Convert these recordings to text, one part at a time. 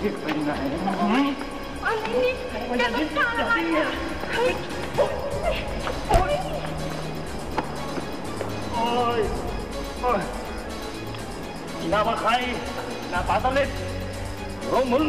ที่เป็นไหนอันนี้แกต้องการอะไรอะเฮ้ยโอ๊ยโอ้ยโอ้ยอีหน้ามาใครหน้าปลาตะเล็ดโรมึง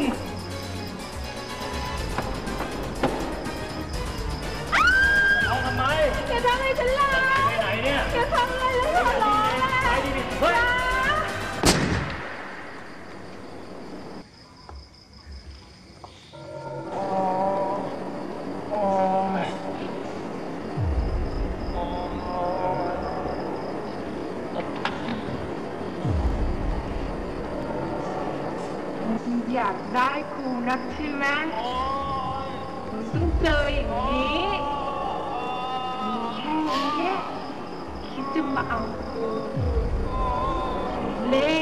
อยากได้ครูนักใช่ไหมต้องเจออย่างนี้มีแค่นี้คิดจะมาเอาครูเล่